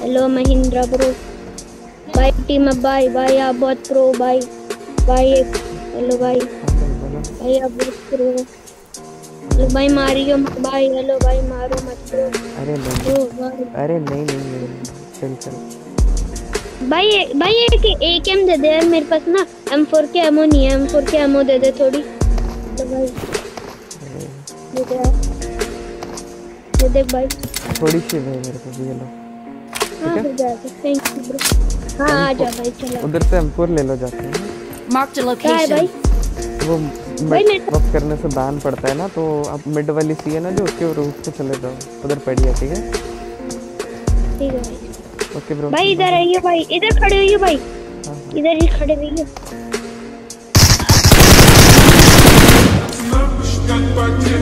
Hello Mahindra bro भाई team up भाई भाई आप बहुत प्रो भाई भाई एक हेलो भाई भाई आप बहुत प्रो हेलो भाई मारियो मत भाई हेलो भाई मारो मत ब्रो अरे नहीं। अरे नहीं नहीं चल चल। भाई भाई एक एकेएम दे दे यार मेरे पास ना। M4 के एमो नहीं है। M4 के एमो दे दे थोड़ी। तो भाई दे दे दे दे भाई थोड़ी सी है मेरे पास ये लो। उधर से M4 ले लो जाके। हैं। क्या है भाई? वो मिड करने से बैन पड़ता है ना तो आप मिड वाली सी है ना जो उसके रूट पे चले जाओ। उधर पड़ी है ठीक है? ठीक है भाई। ओके ब्रो भाई इधर आइए भाई। इधर खड़े होइए भाई। हाँ, हाँ। इधर ही खड़े रहिए Got bater,